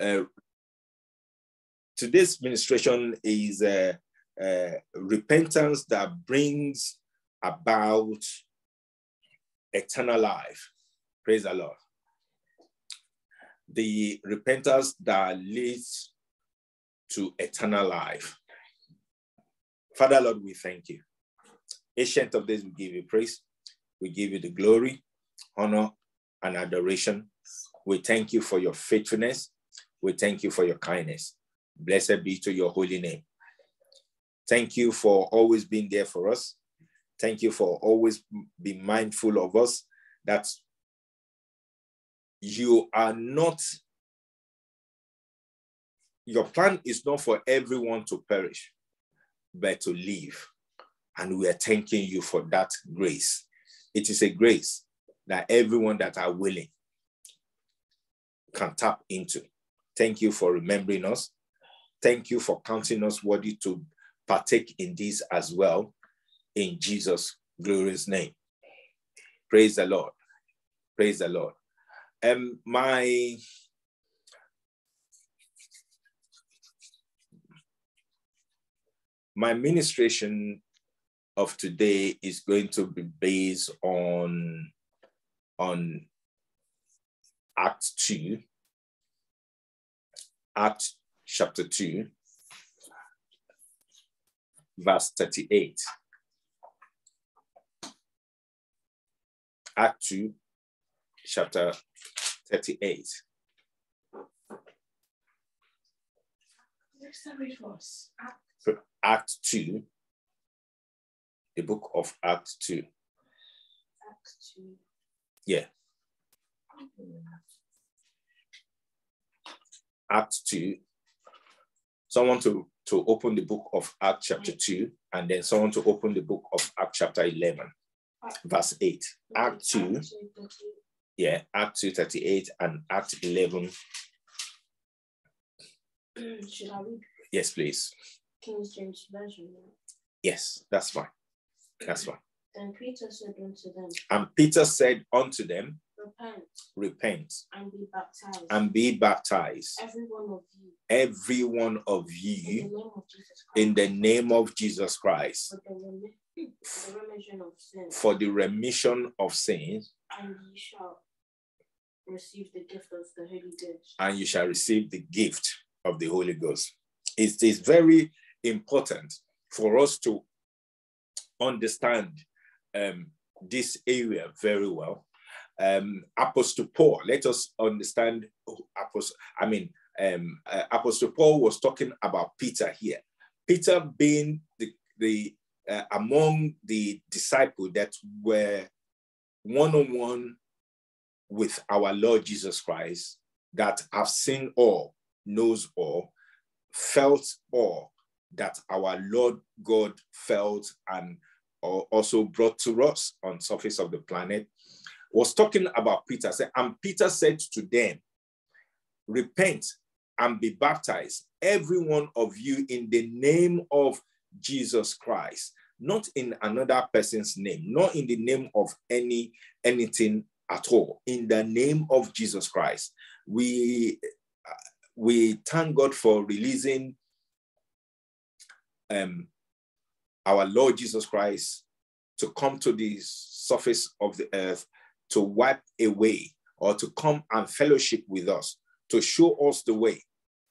uh, today's ministration is uh, uh, repentance that brings about eternal life. Praise the Lord. The repentance that leads to eternal life. Father, Lord, we thank you. Ancient of days, we give you praise. We give you the glory, honor, and adoration. We thank you for your faithfulness. We thank you for your kindness. Blessed be to your holy name. Thank you for always being there for us. Thank you for always being mindful of us that you are not, your plan is not for everyone to perish, but to live. And we are thanking you for that grace. It is a grace that everyone that are willing can tap into. Thank you for remembering us. Thank you for counting us worthy to partake in this as well in Jesus' glorious name. Praise the Lord. Praise the Lord. Um, my my ministration of today is going to be based on on Act 2, Act chapter 2, verse 38. Act 2, chapter 38. Act 2, the book of Act 2. Act 2. Yeah. Mm-hmm. Act 2. Someone to, to open the book of Act chapter 2, and then someone to open the book of Act chapter 11, verse 8. Act 2, yeah, Act 2, 38, and Act 11. Mm, should I read Yes, please. King James Version? Yes, that's fine. That's fine. Then Peter said unto them, And Peter said unto them, Repent Repent and be baptized, and be baptized, every one of you, every one of in you, the name of Jesus Christ, in the name of Jesus Christ, for the, remi- for the remission of sins, for the remission of sins, and ye shall receive the gift of the Holy Ghost. and you shall receive the gift of the Holy Ghost. It is very important for us to understand um, this area very well. Um, Apostle Paul, let us understand. Apostle, I mean, um, uh, Apostle Paul was talking about Peter here. Peter being the the uh, among the disciples that were one on one with our Lord Jesus Christ, that have seen all, knows all, felt all that our Lord God felt and al- also brought to us on surface of the planet was talking about Peter. Said, and Peter said to them, repent and be baptized, every one of you in the name of Jesus Christ, not in another person's name, not in the name of any anything at all, in the name of Jesus Christ. We uh, we thank God for releasing um, our Lord Jesus Christ to come to the surface of the earth to wipe away or to come and fellowship with us, to show us the way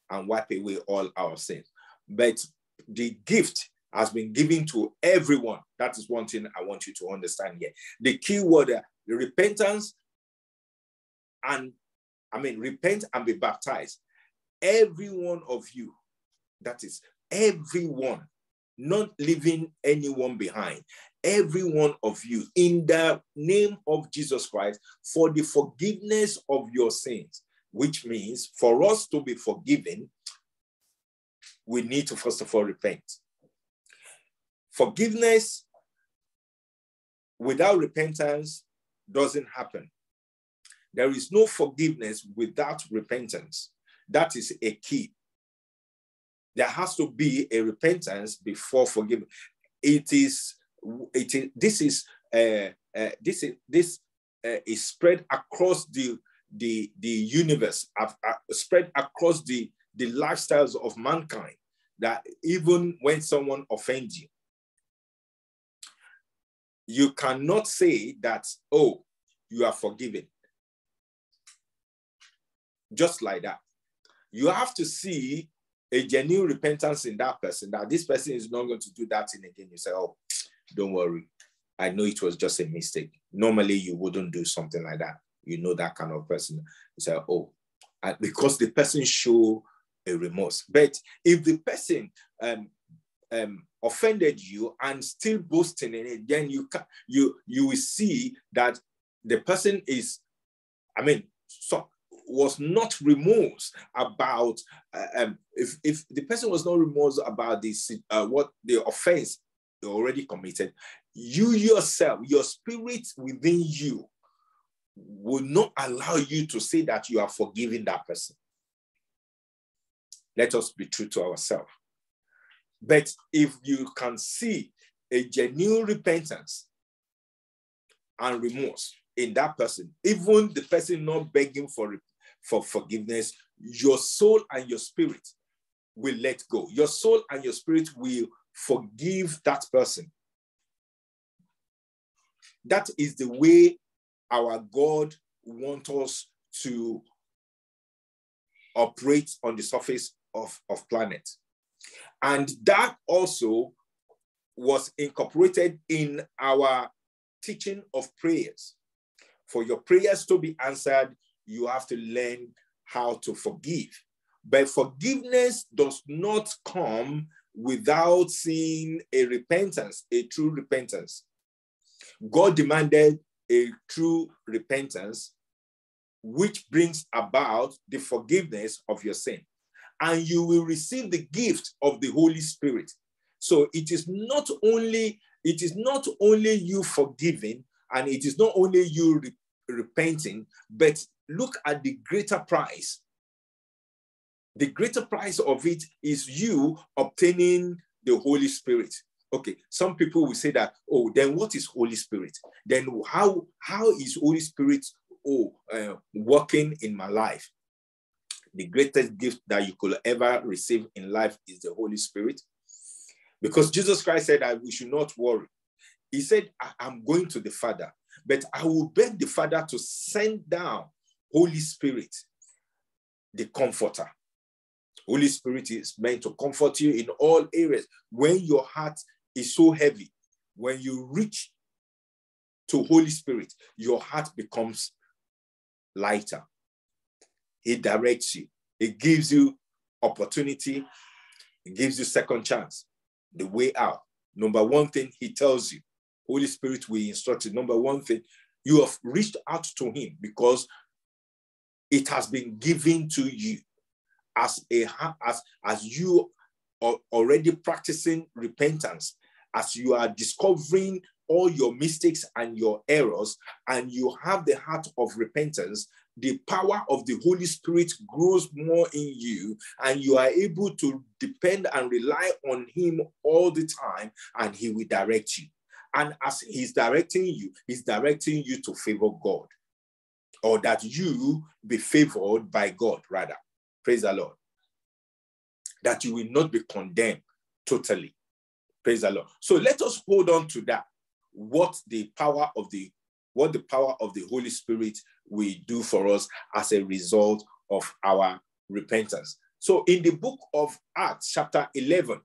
and wipe away all our sins. But the gift has been given to everyone. That is one thing I want you to understand here. The key word, uh, repentance and I mean, repent and be baptized. Every one of you, that is everyone, not leaving anyone behind. Every one of you, in the name of Jesus Christ, for the forgiveness of your sins, which means for us to be forgiven, we need to first of all repent. Forgiveness without repentance doesn't happen. There is no forgiveness without repentance. That is a key. There has to be a repentance before forgiveness. It is, it is this is uh, uh, this is this uh, is spread across the the, the universe, have, have spread across the, the lifestyles of mankind, that even when someone offends you, you cannot say that, oh, you are forgiven. Just like that. You have to see a genuine repentance in that person, that this person is not going to do that thing again. You say, oh, don't worry. I know it was just a mistake. Normally, you wouldn't do something like that. You know that kind of person. You say, oh, because the person show a remorse. But if the person um, um, offended you and still boasting in it, then you can, you you will see that the person is, I mean, so was not remorse about uh, um, if if the person was not remorse about this uh, what the offense they already committed, you yourself, your spirit within you, will not allow you to say that you are forgiving that person. Let us be true to ourselves. But if you can see a genuine repentance and remorse in that person, even the person not begging for, for forgiveness, your soul and your spirit will let go. Your soul and your spirit will forgive that person. That is the way our God wants us to operate on the surface of, of planet. And that also was incorporated in our teaching of prayers. For your prayers to be answered, you have to learn how to forgive. But forgiveness does not come without seeing a repentance, a true repentance. God demanded a true repentance, which brings about the forgiveness of your sin and you will receive the gift of the Holy Spirit. So it is not only it is not only you forgiving and it is not only you re- repenting, but look at the greater price. The greater price of it is you obtaining the Holy Spirit. Okay, some people will say that, oh, then what is Holy Spirit? Then how how is Holy Spirit oh uh, working in my life? the greatest gift that you could ever receive in life is the Holy Spirit. Because Jesus Christ said that we should not worry. He said, I'm going to the Father, but I will beg the Father to send down Holy Spirit, the comforter. Holy Spirit is meant to comfort you in all areas. When your heart is so heavy, when you reach to Holy Spirit, your heart becomes lighter. He directs you. He gives you opportunity. He gives you second chance, the way out. Number one thing he tells you, Holy Spirit will instruct you. Number one thing, you have reached out to him because it has been given to you as a as as you are already practicing repentance as you are discovering all your mistakes and your errors and you have the heart of repentance the power of the Holy Spirit grows more in you, and you are able to depend and rely on Him all the time, and He will direct you. And as He's directing you, He's directing you to favor God, or that you be favored by God, rather. Praise the Lord. That you will not be condemned totally. Praise the Lord. So let us hold on to that. What the power of the what the power of the Holy Spirit will do for us as a result of our repentance. So, in the book of Acts, chapter 11,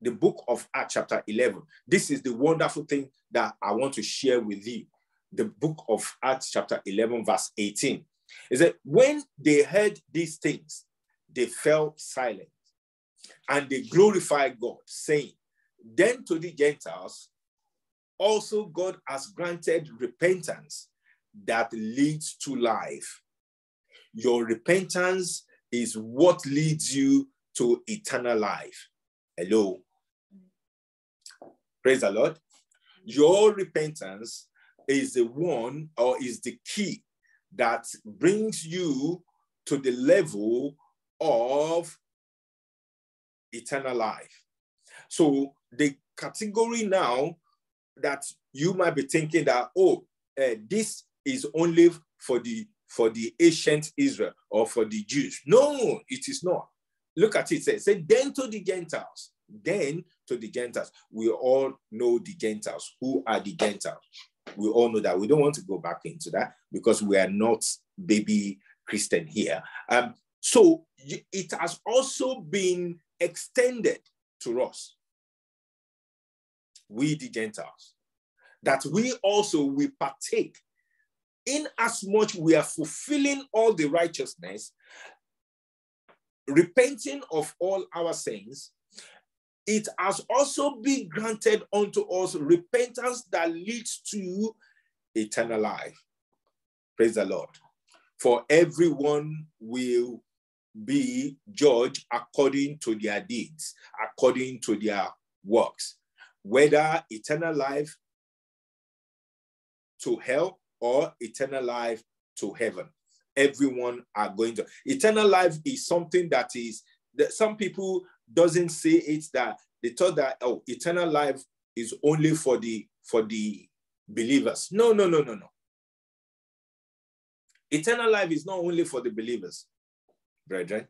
the book of Acts, chapter 11, this is the wonderful thing that I want to share with you. The book of Acts, chapter 11, verse 18 is that when they heard these things, they fell silent and they glorified God, saying, Then to the Gentiles, also God has granted repentance that leads to life. Your repentance is what leads you to eternal life. Hello. Praise the Lord. Your repentance is the one or is the key that brings you to the level of eternal life. So the category now that you might be thinking that, oh, uh, this is only for the for the ancient Israel or for the Jews. No, it is not. Look at it. Say, say then to the Gentiles. Then to the Gentiles. We all know the Gentiles. Who are the Gentiles? We all know that. We don't want to go back into that because we are not baby Christian here. Um, so it has also been extended to us, we the Gentiles, that we also we partake in as much we are fulfilling all the righteousness, repenting of all our sins, it has also been granted unto us repentance that leads to eternal life. Praise the Lord. For everyone will be judged according to their deeds, according to their works, whether eternal life to hell or eternal life to heaven. Everyone are going to. Eternal life is something that is that some people doesn't say it that they thought that oh eternal life is only for the for the believers. No, no, no, no, no. Eternal life is not only for the believers brethren.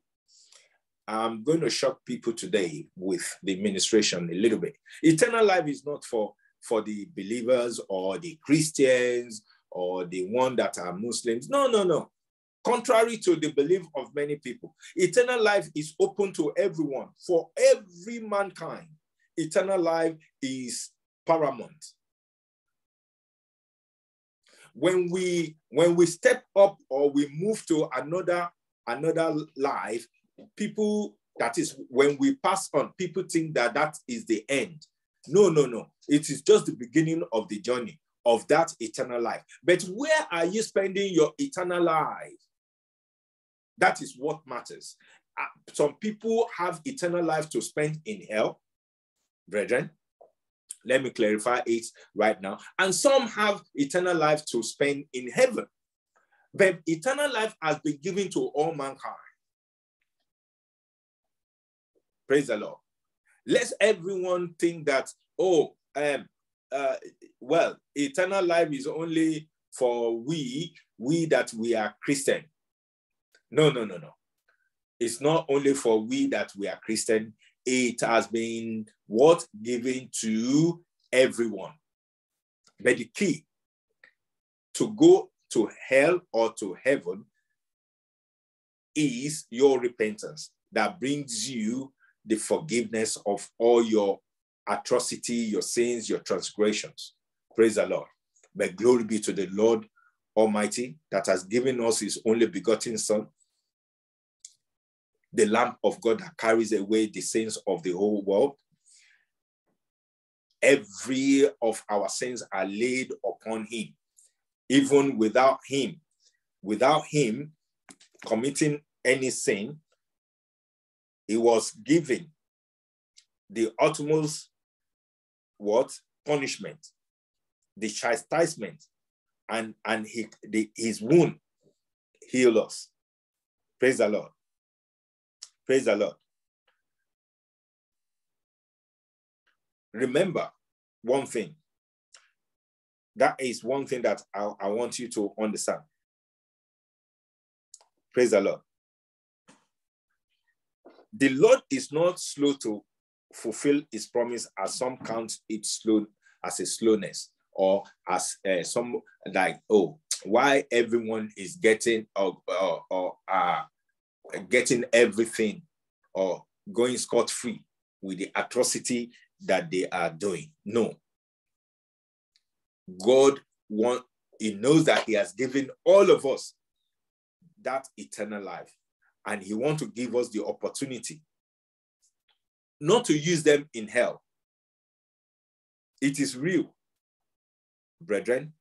I'm going to shock people today with the administration a little bit. Eternal life is not for, for the believers or the Christians or the one that are Muslims. No, no, no. Contrary to the belief of many people, eternal life is open to everyone, for every mankind. Eternal life is paramount. When we when we step up or we move to another another life, people, that is when we pass on, people think that that is the end. No, no, no. It is just the beginning of the journey of that eternal life. But where are you spending your eternal life? That is what matters. Uh, some people have eternal life to spend in hell, brethren. Let me clarify it right now. And some have eternal life to spend in heaven. But eternal life has been given to all mankind. Praise the Lord. Let everyone think that, oh, um, uh, well, eternal life is only for we, we that we are Christian. No, no, no, no. It's not only for we that we are Christian. It has been what given to everyone. But the key to go to hell or to heaven is your repentance that brings you the forgiveness of all your atrocity, your sins, your transgressions. Praise the Lord. But glory be to the Lord Almighty that has given us his only begotten Son, the Lamb of God that carries away the sins of the whole world. Every of our sins are laid upon him even without him, without him committing any sin, he was given the utmost what punishment, the chastisement, and and he, the, his wound healed us. Praise the Lord. Praise the Lord. Remember one thing that is one thing that I, I want you to understand. Praise the Lord. The Lord is not slow to fulfill his promise as some count it slow as a slowness or as uh, some like oh why everyone is getting or or, or uh, getting everything or going scot free with the atrocity that they are doing. No. God want he knows that he has given all of us that eternal life and he wants to give us the opportunity not to use them in hell. It is real brethren.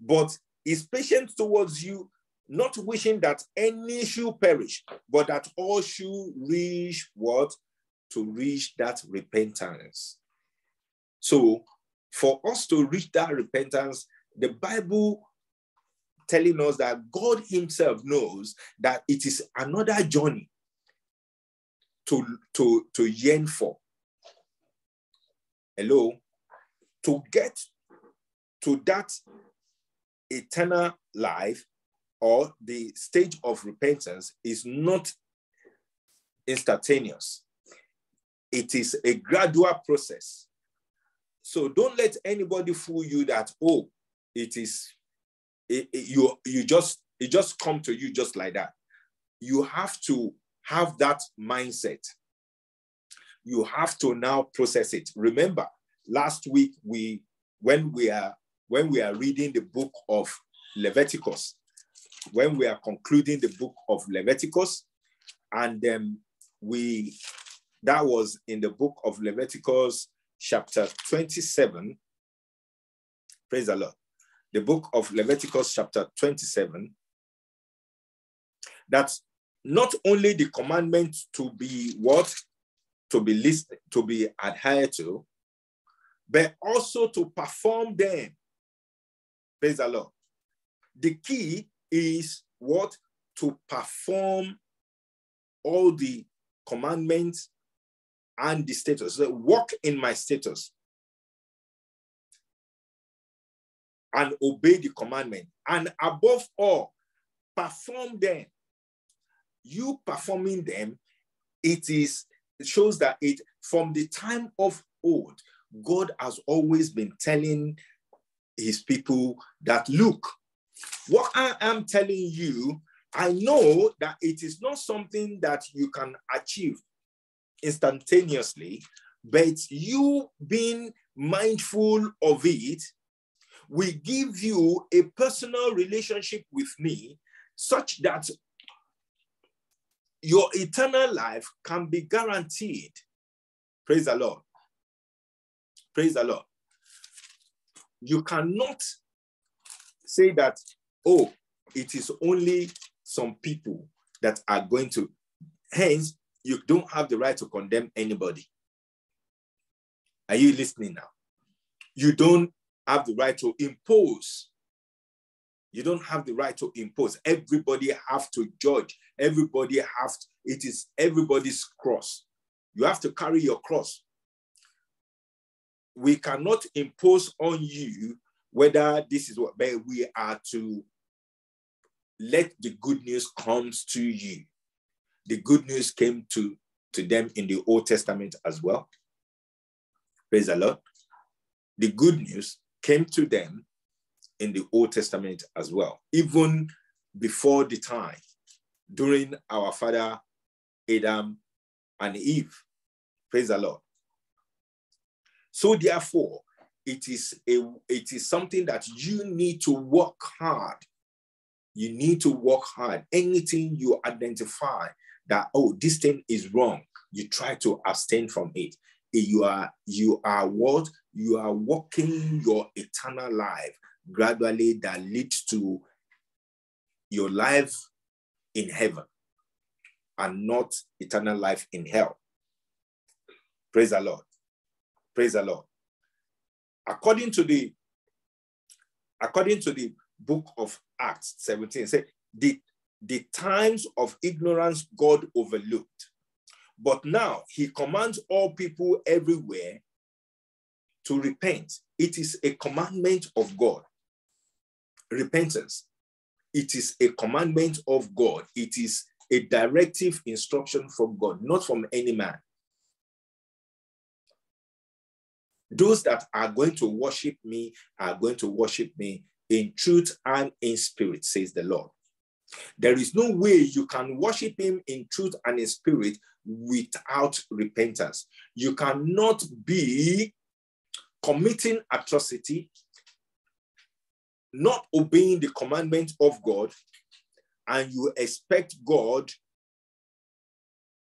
But is patient towards you not wishing that any should perish but that all should reach what to reach that repentance so for us to reach that repentance, the Bible telling us that God Himself knows that it is another journey to, to, to yearn for. Hello? To get to that eternal life, or the stage of repentance is not instantaneous. It is a gradual process. So don't let anybody fool you that, oh, it is, it, it, you, you just, it just come to you just like that. You have to have that mindset. You have to now process it. Remember, last week we, when we are, when we are reading the book of Leviticus, when we are concluding the book of Leviticus, and um, we that was in the book of Leviticus, chapter 27. Praise the Lord. The book of Leviticus, chapter 27. That's not only the commandment to be what? To be listed, to be adhered to, but also to perform them. Praise the Lord. The key is what? To perform all the commandments and the status. So walk in my status and obey the commandment. And above all, perform them. You performing them, it is it shows that it from the time of old, God has always been telling his people that look, what I am telling you, I know that it is not something that you can achieve instantaneously, but you being mindful of it will give you a personal relationship with me such that your eternal life can be guaranteed. Praise the Lord. Praise the Lord. You cannot say that, oh, it is only some people that are going to, hence, you don't have the right to condemn anybody. Are you listening now? You don't have the right to impose. You don't have the right to impose. Everybody have to judge. Everybody have to, it is everybody's cross. You have to carry your cross. We cannot impose on you whether this is what, we are to let the good news comes to you. The good news came to, to them in the Old Testament as well. Praise the Lord. The good news came to them in the Old Testament as well, even before the time during our father Adam and Eve. Praise the Lord. So therefore, it is a it is something that you need to work hard. You need to work hard. Anything you identify that oh this thing is wrong, you try to abstain from it. You are you are what you are walking your eternal life gradually that leads to your life in heaven and not eternal life in hell. Praise the Lord. Praise the Lord according to the according to the book of Acts 17, say the, the times of ignorance God overlooked. But now he commands all people everywhere to repent. It is a commandment of God. Repentance. It is a commandment of God. It is a directive instruction from God, not from any man. Those that are going to worship me are going to worship me in truth and in spirit, says the Lord. There is no way you can worship him in truth and in spirit without repentance. You cannot be committing atrocity, not obeying the commandment of God, and you expect God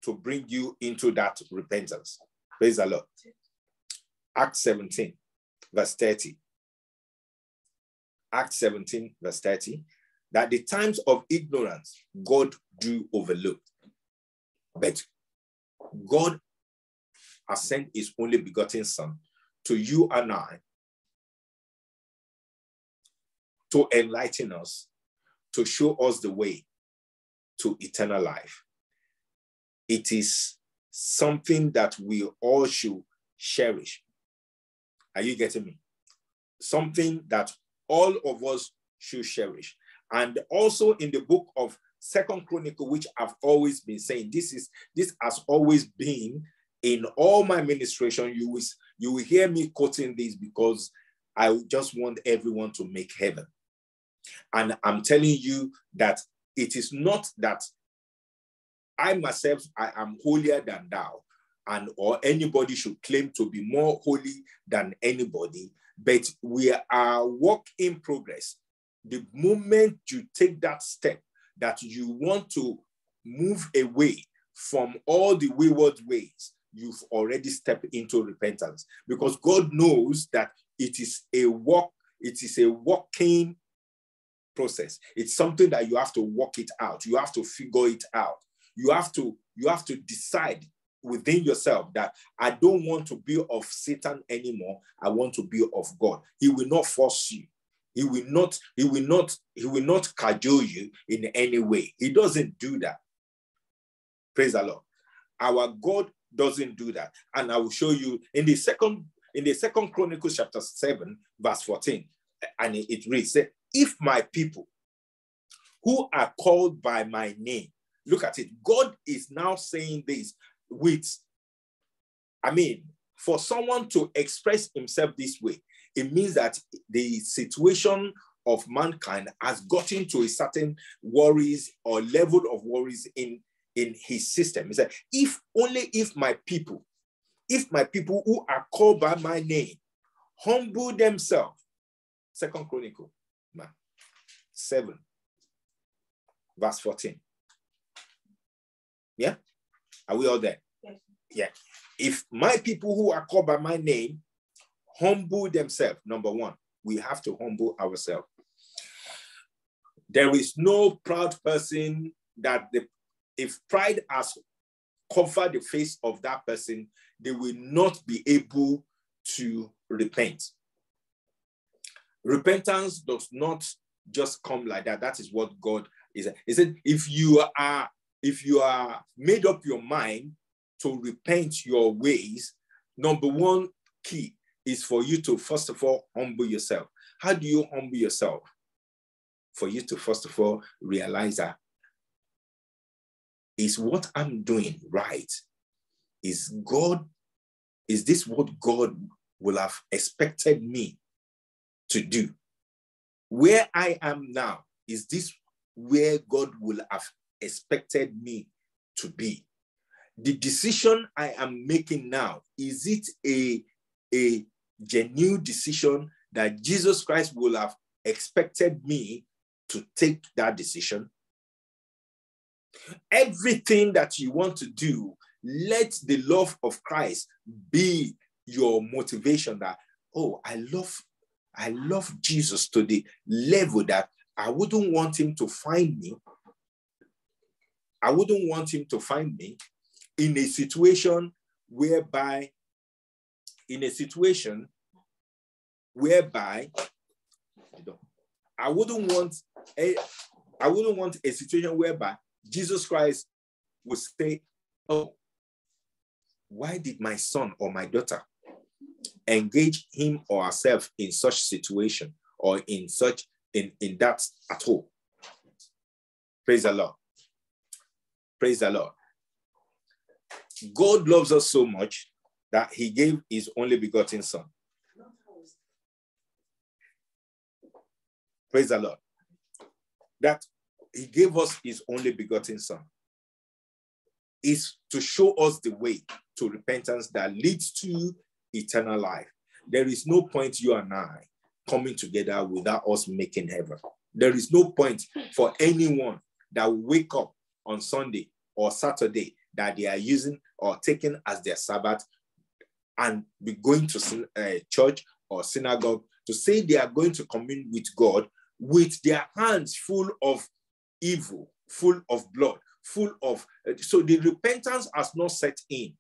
to bring you into that repentance. Praise the Lord. Act 17, verse 30. Act 17, verse 30, that the times of ignorance God do overlook. But God has sent his only begotten Son to you and I to enlighten us, to show us the way to eternal life. It is something that we all should cherish are you getting me? Something that all of us should cherish. And also in the book of Second Chronicle, which I've always been saying, this is this has always been in all my ministration. You will you will hear me quoting this because I just want everyone to make heaven. And I'm telling you that it is not that I myself I am holier than thou, and or anybody should claim to be more holy than anybody, but we are work in progress. The moment you take that step that you want to move away from all the wayward ways, you've already stepped into repentance because God knows that it is a walk, it is a walking process. It's something that you have to work it out. You have to figure it out. You have to you have to decide within yourself that I don't want to be of Satan anymore. I want to be of God. He will not force you. He will not, he will not, he will not cajole you in any way. He doesn't do that. Praise the Lord. Our God doesn't do that. And I will show you in the second, in the second Chronicles chapter 7, verse 14. And it reads, if my people who are called by my name, look at it. God is now saying this with, I mean, for someone to express himself this way, it means that the situation of mankind has gotten to a certain worries or level of worries in, in his system. He said, if only if my people, if my people who are called by my name humble themselves, Second Chronicle, man, 7, verse 14. Yeah? Are we all there? Yeah. If my people who are called by my name humble themselves, number one, we have to humble ourselves. There is no proud person that the if pride has covered the face of that person, they will not be able to repent. Repentance does not just come like that. That is what God is. He said, if you are if you are made up your mind to repent your ways, number one key is for you to first of all humble yourself. How do you humble yourself? For you to first of all realize that is what I'm doing right? Is God, is this what God will have expected me to do? Where I am now, is this where God will have expected me to be? The decision I am making now, is it a, a genuine decision that Jesus Christ will have expected me to take that decision? Everything that you want to do, let the love of Christ be your motivation that, oh, I love, I love Jesus to the level that I wouldn't want him to find me. I wouldn't want him to find me in a situation whereby, in a situation whereby I wouldn't want a I wouldn't want a situation whereby Jesus Christ would say, Oh, why did my son or my daughter engage him or herself in such situation or in such in, in that at all? Praise the Lord. Praise the Lord. God loves us so much that he gave his only begotten son. Praise the Lord. That he gave us his only begotten son is to show us the way to repentance that leads to eternal life. There is no point you and I coming together without us making heaven. There is no point for anyone that wake up on Sunday or Saturday that they are using or taking as their Sabbath and be going to uh, church or synagogue to say they are going to commune with God with their hands full of evil, full of blood, full of. So the repentance has not set in.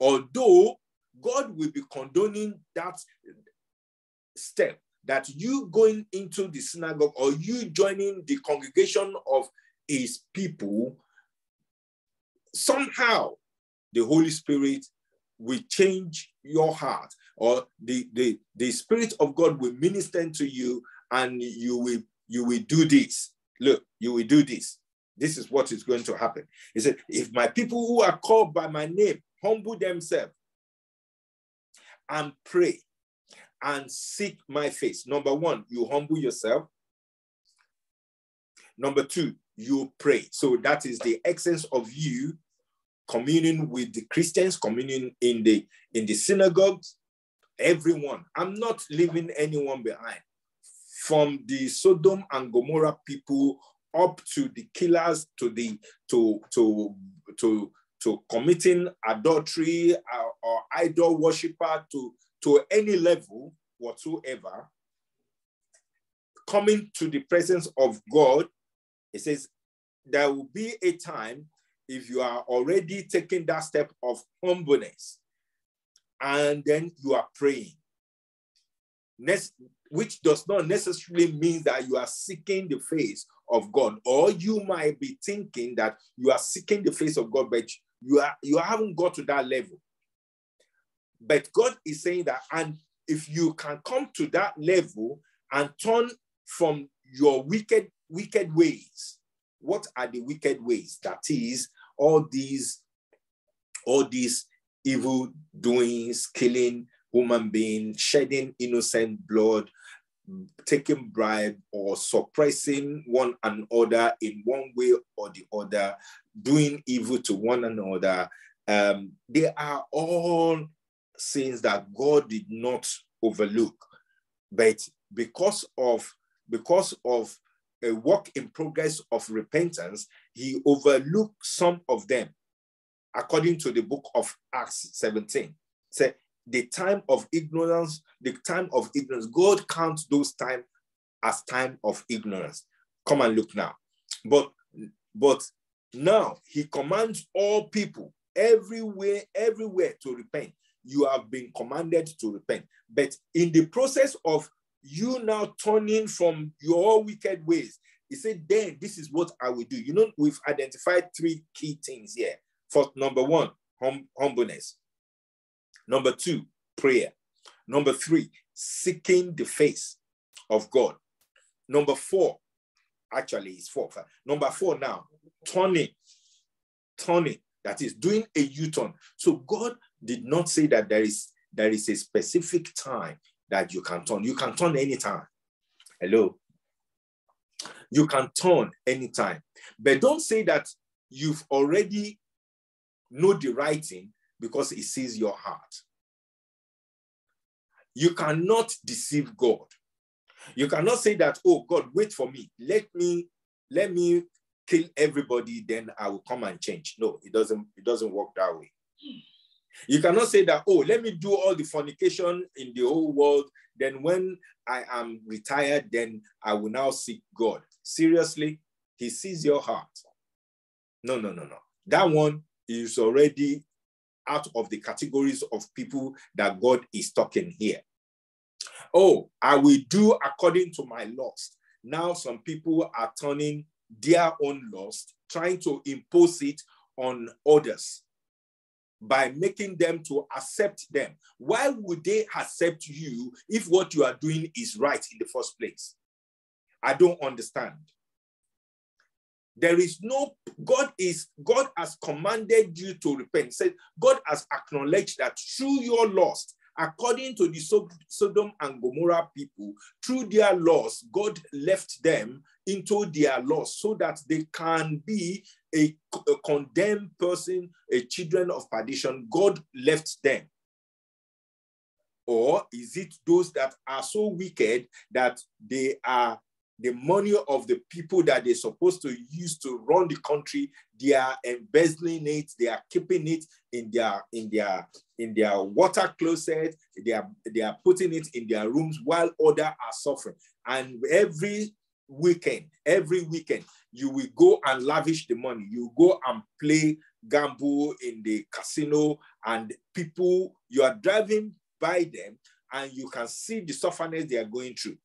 Although God will be condoning that step that you going into the synagogue or you joining the congregation of his people, somehow the Holy Spirit will change your heart or the, the, the Spirit of God will minister to you and you will you will do this. Look, you will do this. This is what is going to happen. He said, if my people who are called by my name humble themselves and pray and seek my face. Number one, you humble yourself. Number two, you pray. So that is the essence of you communing with the Christians, communing in the in the synagogues, everyone. I'm not leaving anyone behind. From the Sodom and Gomorrah people up to the killers, to the to to to to committing adultery or, or idol worshiper to to any level whatsoever, coming to the presence of God, it says there will be a time if you are already taking that step of humbleness and then you are praying, which does not necessarily mean that you are seeking the face of God, or you might be thinking that you are seeking the face of God, but you are you haven't got to that level. But God is saying that, and if you can come to that level and turn from your wicked wicked ways, what are the wicked ways? That is all these all these evil doings, killing human beings, shedding innocent blood, taking bribe or suppressing one another in one way or the other, doing evil to one another. Um, they are all sins that God did not overlook, but because of because of a work in progress of repentance, he overlooked some of them, according to the book of Acts 17. Say the time of ignorance, the time of ignorance, God counts those time as time of ignorance. Come and look now. But but now he commands all people everywhere, everywhere to repent. You have been commanded to repent. But in the process of you now turning from your wicked ways, he said, then this is what I will do. You know, we've identified three key things here. First, number one, hum- humbleness. Number two, prayer. Number three, seeking the face of God. Number four, actually, it's four. Number four now, turning, turning, that is doing a U-turn. So God did not say that there is there is a specific time that you can turn. You can turn anytime. Hello. You can turn anytime. But don't say that you've already know the writing because it sees your heart. You cannot deceive God. You cannot say that, oh God, wait for me. Let me, let me kill everybody, then I will come and change. No, it doesn't, it doesn't work that way. You cannot say that, oh, let me do all the fornication in the whole world. Then when I am retired, then I will now seek God. Seriously, he sees your heart. No, no, no, no. That one is already out of the categories of people that God is talking here. Oh, I will do according to my lust. Now, some people are turning their own lust, trying to impose it on others by making them to accept them. Why would they accept you if what you are doing is right in the first place? I don't understand. There is no God is God has commanded you to repent. Said God has acknowledged that through your lust, according to the Sodom and Gomorrah people, through their laws, God left them into their laws so that they can be a, a condemned person, a children of perdition. God left them. Or is it those that are so wicked that they are the money of the people that they're supposed to use to run the country, they are embezzling it, they are keeping it in their in their in their water closet, they are they are putting it in their rooms while others are suffering. And every weekend, every weekend, you will go and lavish the money. You go and play gamble in the casino, and people you are driving by them, and you can see the suffering they are going through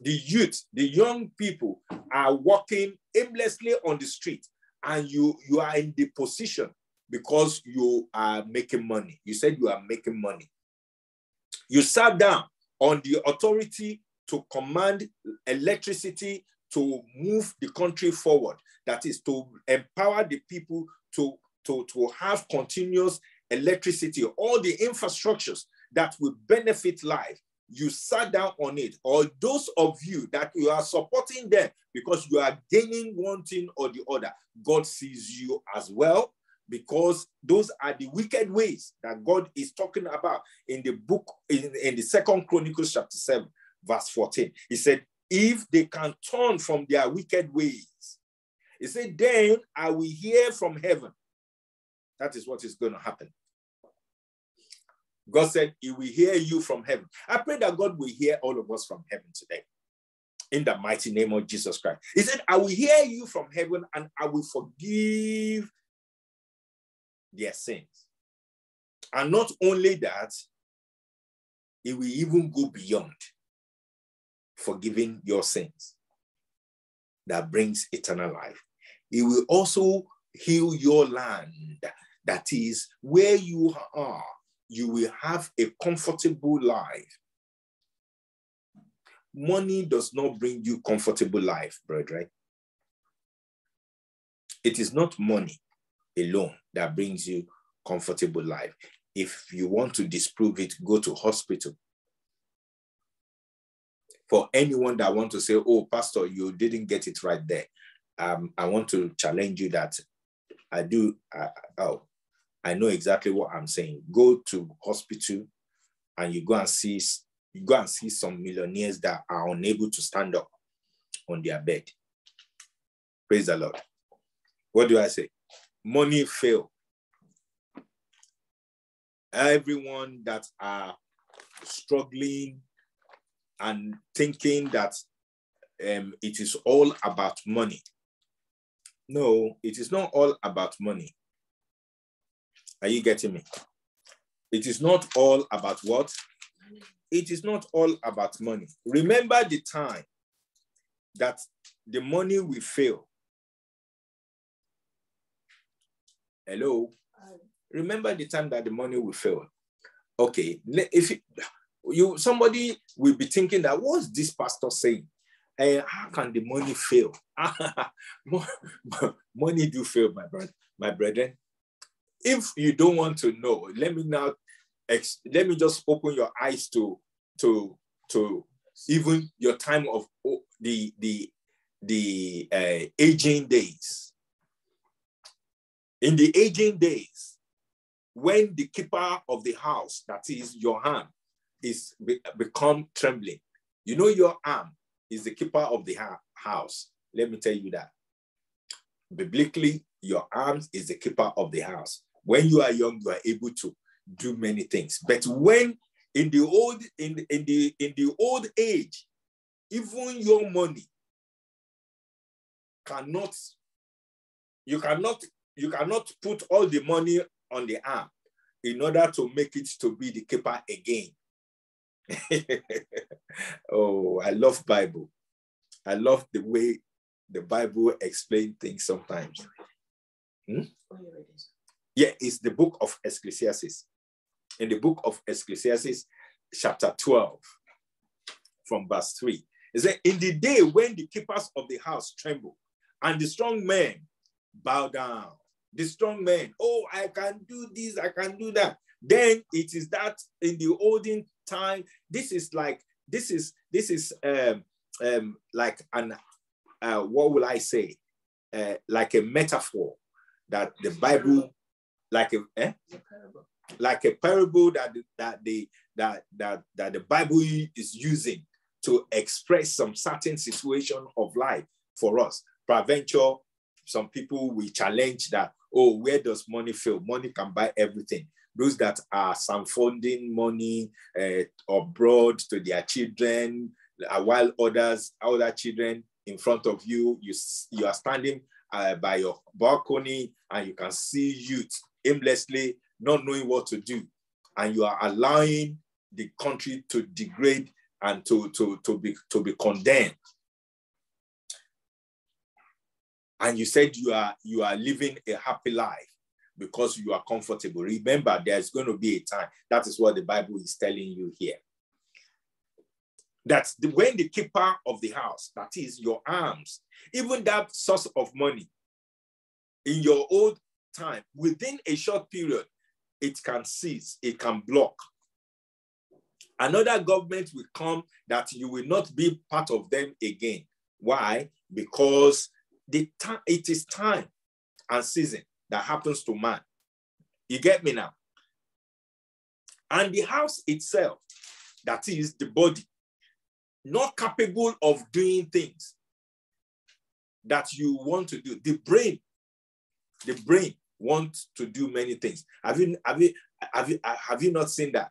the youth, the young people are walking aimlessly on the street and you, you are in the position because you are making money. You said you are making money. You sat down on the authority to command electricity to move the country forward. That is to empower the people to, to, to have continuous electricity, all the infrastructures that will benefit life. You sat down on it, or those of you that you are supporting them because you are gaining one thing or the other, God sees you as well because those are the wicked ways that God is talking about in the book, in, in the second Chronicles chapter 7, verse 14. He said, if they can turn from their wicked ways, he said, then I will hear from heaven. That is what is going to happen. God said, He will hear you from heaven. I pray that God will hear all of us from heaven today. In the mighty name of Jesus Christ. He said, I will hear you from heaven and I will forgive their sins. And not only that, He will even go beyond forgiving your sins that brings eternal life. He will also heal your land. That is where you are, you will have a comfortable life. Money does not bring you comfortable life, brethren. It is not money alone that brings you comfortable life. If you want to disprove it, go to hospital for anyone that want to say, oh, pastor, you didn't get it right there. Um, I want to challenge you that I do, oh, I know exactly what I'm saying. Go to hospital and you go and see, you go and see some millionaires that are unable to stand up on their bed. Praise the Lord. What do I say? Money fail. Everyone that are struggling and thinking that um, it is all about money. No, it is not all about money. Are you getting me? It is not all about what? It is not all about money. Remember the time that the money will fail. Hello? Remember the time that the money will fail. Okay, if you somebody will be thinking that what's this pastor saying? And how can the money fail? money do fail, my brother, my brethren. If you don't want to know, let me now let me just open your eyes to to to even your time of the the the uh, aging days. In the aging days, when the keeper of the house, that is your hand, is be, become trembling. You know, your arm is the keeper of the ha- house. Let me tell you that. Biblically, your arms is the keeper of the house. When you are young, you are able to do many things. But when in the old in, in the in the old age, even your money cannot you cannot you cannot put all the money on the arm in order to make it to be the keeper again oh, I love Bible. I love the way the Bible explains things sometimes. Hmm? Yeah, it's the book of Ecclesiastes. In the book of Ecclesiastes, chapter 12, from verse 3. It says, In the day when the keepers of the house tremble, and the strong men bow down. The strong men, oh, I can do this, I can do that. Then it is that in the olden time, this is like, this is, this is um, um, like an, uh, what will I say? Uh, like a metaphor that the Bible, like a, eh? like a parable that that the that that that the Bible is using to express some certain situation of life for us. Peradventure, some people will challenge that. Oh, where does money fail? Money can buy everything those that are some funding money uh, abroad to their children, uh, while others, other children in front of you, you, you are standing uh, by your balcony and you can see youth aimlessly not knowing what to do. And you are allowing the country to degrade and to, to, to, be, to be condemned. And you said you are, you are living a happy life because you are comfortable. Remember, there's going to be a time. That is what the Bible is telling you here. That when the keeper of the house, that is your arms, even that source of money in your old time, within a short period, it can cease, it can block. Another government will come that you will not be part of them again. Why? Because the time it is time and season that happens to man. You get me now? And the house itself, that is the body, not capable of doing things that you want to do. The brain, the brain wants to do many things. Have you have you have you have you not seen that?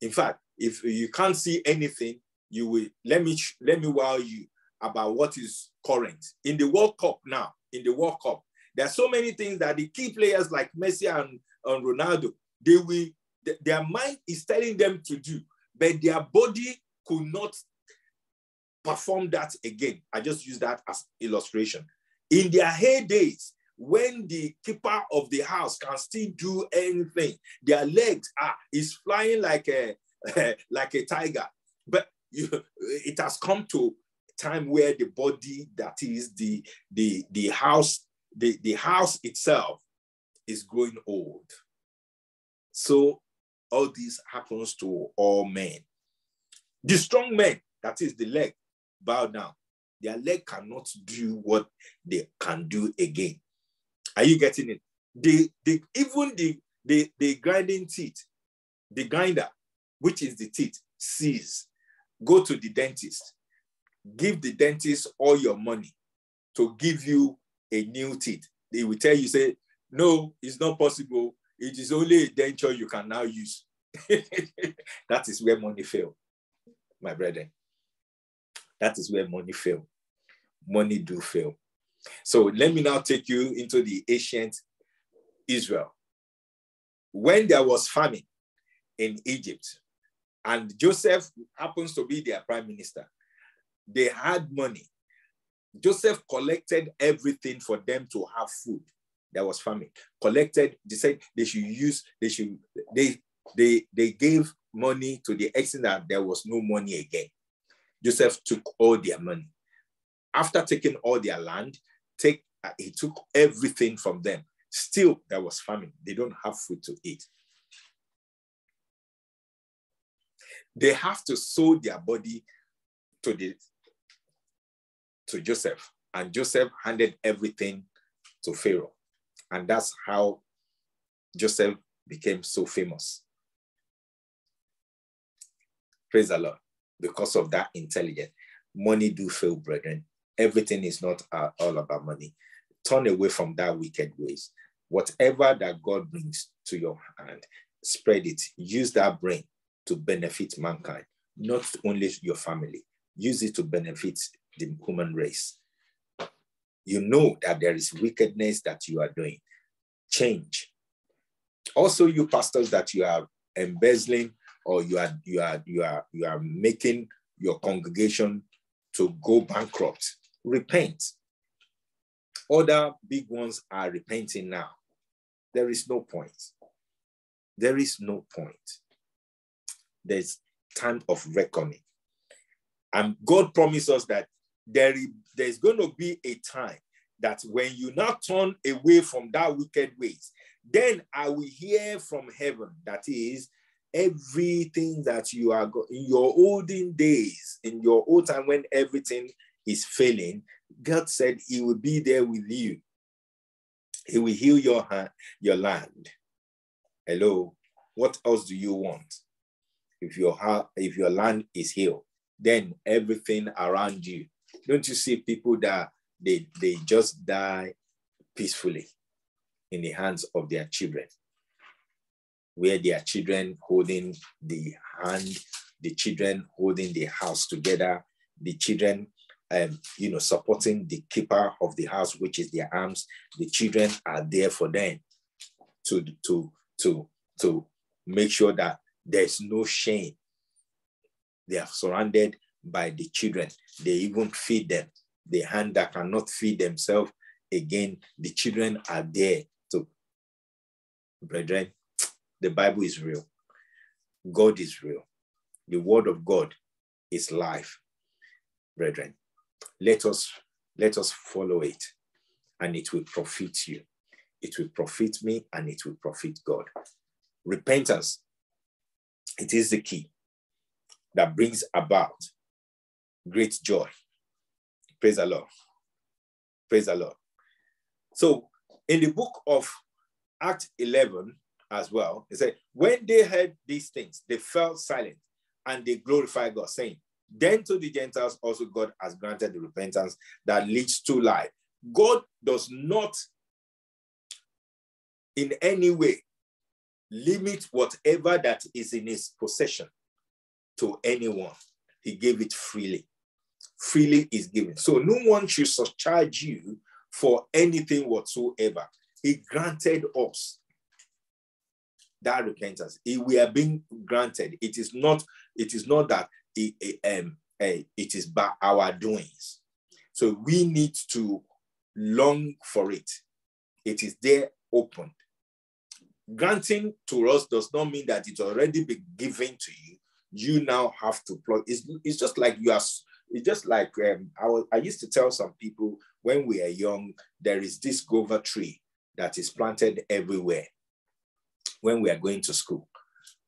In fact, if you can't see anything, you will let me let me wow you about what is current in the World Cup now. In the World Cup, there are so many things that the key players like Messi and, and Ronaldo, they will their mind is telling them to do, but their body could not perform that again. I just use that as illustration. In their heydays, when the keeper of the house can still do anything, their legs are is flying like a like a tiger. But you, it has come to time where the body that is the the the house the, the house itself is growing old. So all this happens to all men. The strong men, that is the leg, bow down. Their leg cannot do what they can do again. Are you getting it? The, the, even the, the, the grinding teeth, the grinder, which is the teeth, sees. Go to the dentist. Give the dentist all your money to give you a new teeth. They will tell you, say, no, it's not possible. It is only a denture you can now use. that is where money fail, my brethren. That is where money fail. Money do fail. So let me now take you into the ancient Israel. When there was famine in Egypt, and Joseph happens to be their prime minister, they had money. Joseph collected everything for them to have food. There was famine. Collected, they said they should use, they should, they they they gave money to the extent that there was no money again. Joseph took all their money. After taking all their land, take he took everything from them. Still, there was famine. They don't have food to eat. They have to sow their body to the to Joseph, and Joseph handed everything to Pharaoh, and that's how Joseph became so famous. Praise the Lord. Because of that intelligence. Money do fail, brethren. Everything is not uh, all about money. Turn away from that wicked ways. Whatever that God brings to your hand, spread it. Use that brain to benefit mankind, not only your family. Use it to benefit the human race. You know that there is wickedness that you are doing. Change. Also, you pastors that you are embezzling or you are you are you are you are making your congregation to go bankrupt repent. Other big ones are repenting now. There is no point. There is no point. There's time of reckoning. And god promised us that there is, there's going to be a time that when you now turn away from that wicked ways then i will hear from heaven that is everything that you are go- in your olden days, in your old time when everything is failing, God said He will be there with you. He will heal your hand, your land. Hello, what else do you want? If your heart, if your land is healed, then everything around you. Don't you see people that they they just die peacefully in the hands of their children? where their children holding the hand, the children holding the house together, the children, um, you know, supporting the keeper of the house, which is their arms. The children are there for them to to to to make sure that there's no shame. They are surrounded by the children. They even feed them. The hand that cannot feed themselves again, the children are there. So, brethren, the Bible is real. God is real. The word of God is life, brethren. Let us let us follow it, and it will profit you. It will profit me, and it will profit God. Repentance, it is the key that brings about great joy. Praise the Lord. Praise the Lord. So, in the book of Act 11 as well, it said, when they heard these things, they fell silent and they glorified God, saying, Then to the Gentiles also God has granted the repentance that leads to life. God does not in any way limit whatever that is in his possession to anyone. He gave it freely. Freely is given. So no one should surcharge you for anything whatsoever. He granted us that repentance. we are being granted. It is not. It is not that it, is by our doings. So we need to long for it. It is there open. Granting to us does not mean that it's already been given to you. You now have to plug. It's, it's just like you are. It's just like um, I, was, I used to tell some people when we are young, there is this guava tree that is planted everywhere when we are going to school.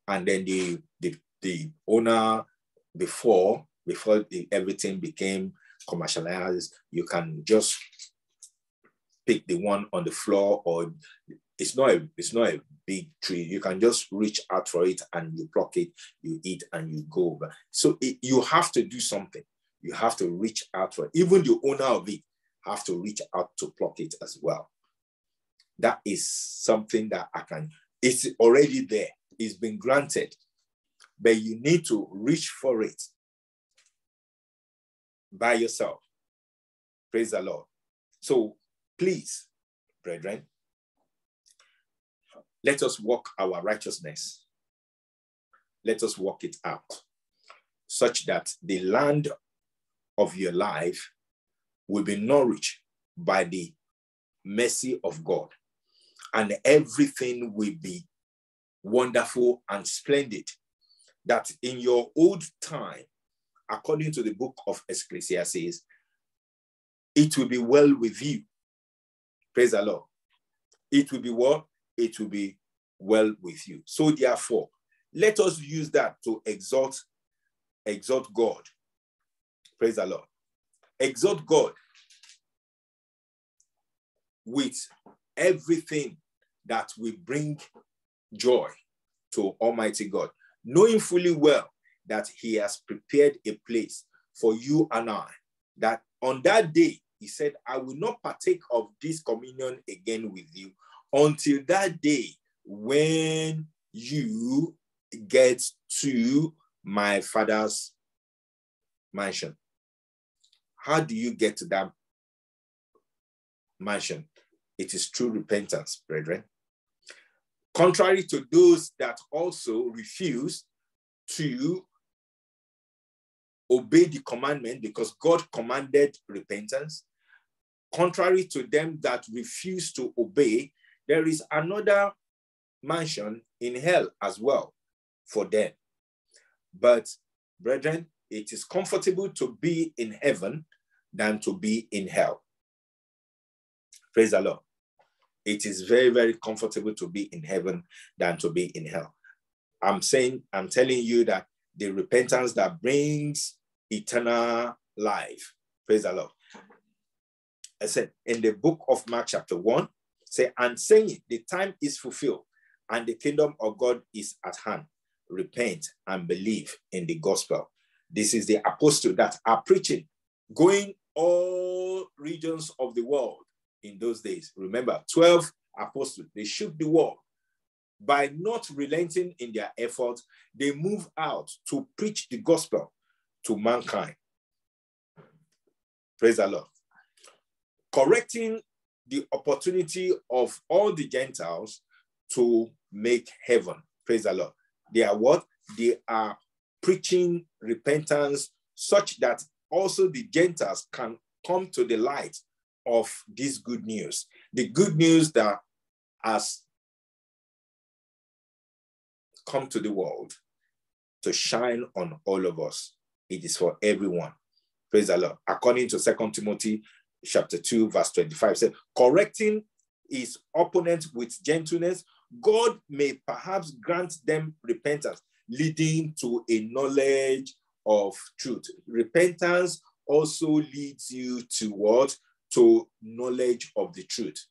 And then the, the, the owner, before, before everything became commercialized, you can just pick the one on the floor or it's not a, it's not a big tree. You can just reach out for it and you pluck it, you eat and you go. So it, you have to do something. You have to reach out for it. Even the owner of it have to reach out to pluck it as well. That is something that I can it's already there. It's been granted. But you need to reach for it by yourself. Praise the Lord. So please, brethren, let us walk our righteousness. Let us walk it out such that the land of your life will be nourished by the mercy of God and everything will be wonderful and splendid. That in your old time, according to the book of Ecclesiastes, it will be well with you. Praise the Lord. It will be what? It will be well with you. So therefore, let us use that to exalt, exalt God. Praise the Lord. Exalt God with everything that will bring joy to Almighty God, knowing fully well that He has prepared a place for you and I. That on that day, He said, I will not partake of this communion again with you until that day when you get to my father's mansion. How do you get to that mansion? It is true repentance, brethren. Contrary to those that also refuse to obey the commandment because God commanded repentance, contrary to them that refuse to obey, there is another mansion in hell as well for them. But, brethren, it is comfortable to be in heaven than to be in hell. Praise the Lord. It is very, very comfortable to be in heaven than to be in hell. I'm saying, I'm telling you that the repentance that brings eternal life. Praise the Lord. I said in the book of Mark, chapter 1, say, and saying the time is fulfilled and the kingdom of God is at hand. Repent and believe in the gospel. This is the apostle that are preaching, going all regions of the world, in those days. Remember, 12 apostles, they shook the world. By not relenting in their effort, they move out to preach the gospel to mankind. Praise the Lord. Correcting the opportunity of all the Gentiles to make heaven. Praise the Lord. They are what? They are preaching repentance such that also the Gentiles can come to the light of this good news. The good news that has come to the world to shine on all of us. It is for everyone. Praise the Lord. According to Second Timothy chapter 2, verse 25, said, correcting his opponent with gentleness, God may perhaps grant them repentance, leading to a knowledge of truth. Repentance also leads you to what? To knowledge of the truth.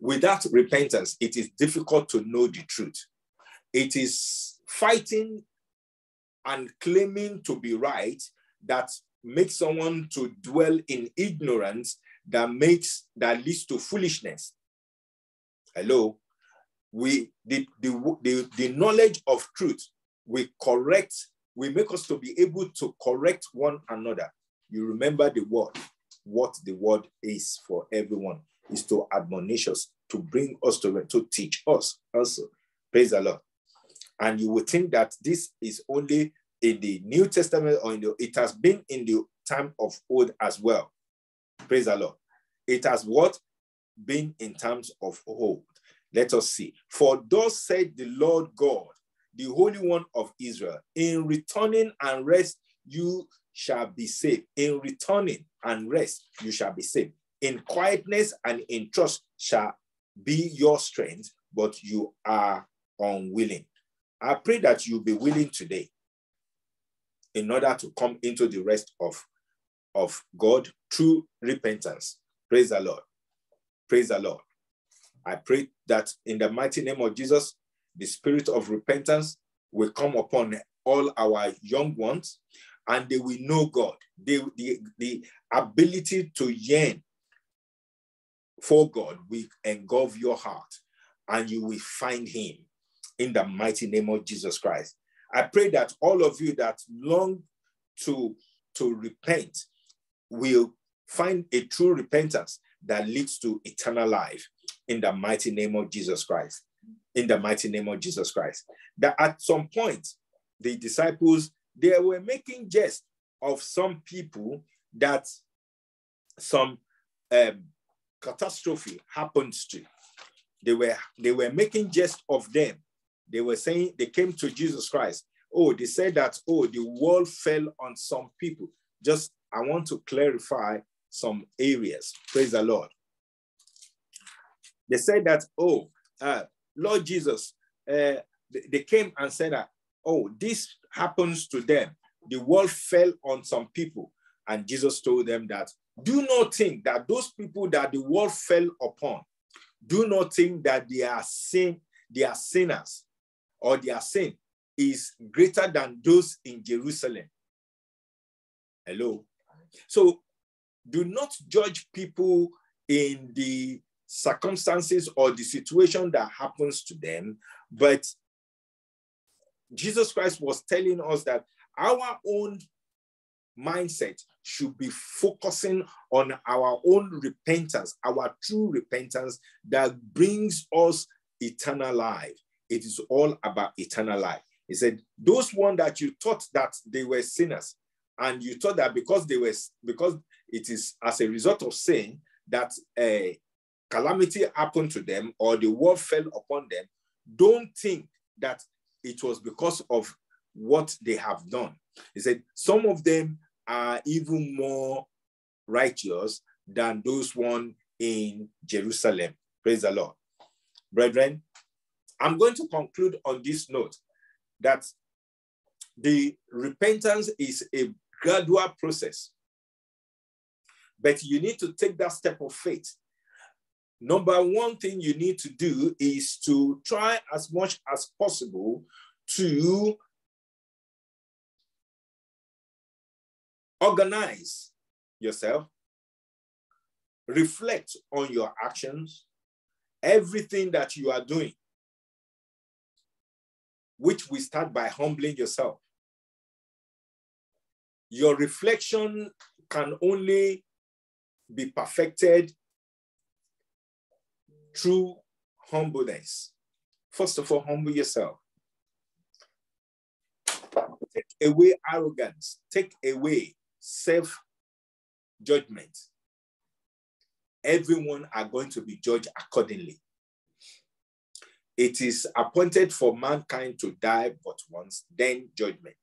Without repentance, it is difficult to know the truth. It is fighting and claiming to be right that makes someone to dwell in ignorance that makes that leads to foolishness. Hello. We the, the, the, the knowledge of truth we correct, we make us to be able to correct one another. You remember the word, what the word is for everyone is to admonish us, to bring us to, to teach us also. Praise the Lord. And you would think that this is only in the New Testament or in the, it has been in the time of old as well. Praise the Lord. It has what? Been in times of old. Let us see. For thus said the Lord God, the Holy One of Israel, in returning and rest, you shall be saved. In returning and rest, you shall be saved. In quietness and in trust shall be your strength, but you are unwilling. I pray that you be willing today in order to come into the rest of, of God through repentance. Praise the Lord. Praise the Lord. I pray that in the mighty name of Jesus, the spirit of repentance will come upon all our young ones and they will know God. They, the, the ability to yearn for God will engulf your heart and you will find him in the mighty name of Jesus Christ. I pray that all of you that long to, to repent will find a true repentance that leads to eternal life in the mighty name of Jesus Christ. In the mighty name of Jesus Christ. That at some point, the disciples, they were making jest of some people that some um, catastrophe happens to. They were, they were making jest of them. They were saying, they came to Jesus Christ. Oh, they said that, oh, the wall fell on some people. Just, I want to clarify some areas. Praise the Lord. They said that, oh, uh, Lord Jesus, uh, they came and said that, oh, this happens to them. The wall fell on some people. And Jesus told them that, do not think that those people that the wall fell upon, do not think that they are sin, they are sinners, or their sin is greater than those in Jerusalem. Hello. So do not judge people in the circumstances or the situation that happens to them, but Jesus Christ was telling us that our own mindset should be focusing on our own repentance, our true repentance that brings us eternal life. It is all about eternal life. He said, Those one that you thought that they were sinners, and you thought that because they were because it is as a result of sin that a calamity happened to them or the world fell upon them, don't think that it was because of what they have done. He said, some of them are even more righteous than those one in Jerusalem. Praise the Lord. Brethren, I'm going to conclude on this note that the repentance is a gradual process. But you need to take that step of faith. Number one thing you need to do is to try as much as possible to organize yourself, reflect on your actions, everything that you are doing, which we start by humbling yourself. Your reflection can only be perfected through humbleness. First of all, humble yourself. Take away arrogance, take away self judgment. Everyone are going to be judged accordingly. It is appointed for mankind to die but once, then judgment.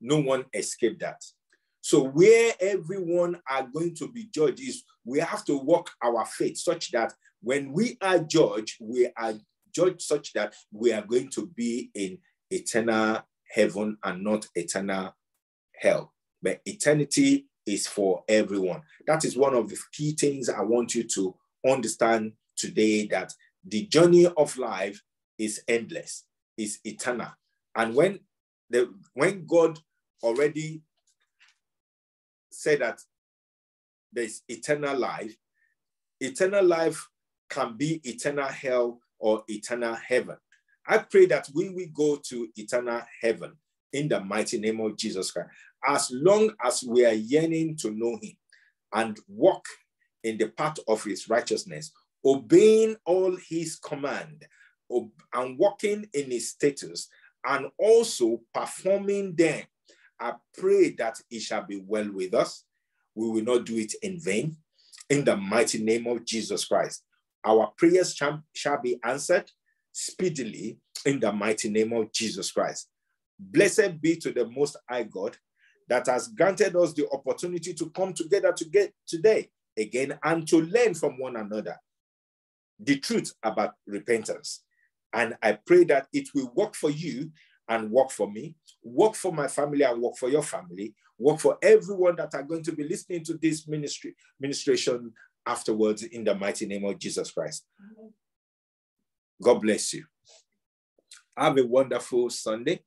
No one escaped that. So where everyone are going to be judged is we have to walk our faith such that when we are judged, we are judged such that we are going to be in eternal heaven and not eternal hell. But eternity is for everyone. That is one of the key things I want you to understand today that the journey of life is endless, is eternal. And when the when God already said that there's eternal life, eternal life can be eternal hell or eternal heaven. I pray that we will go to eternal heaven in the mighty name of Jesus Christ, as long as we are yearning to know him and walk in the path of his righteousness, obeying all his command and walking in his status and also performing them, I pray that it shall be well with us. We will not do it in vain. In the mighty name of Jesus Christ, our prayers shall, be answered speedily in the mighty name of Jesus Christ. Blessed be to the Most High God that has granted us the opportunity to come together to get today again and to learn from one another the truth about repentance. And I pray that it will work for you and work for me, work for my family and work for your family, work for everyone that are going to be listening to this ministry ministration afterwards in the mighty name of Jesus Christ. God bless you. Have a wonderful Sunday.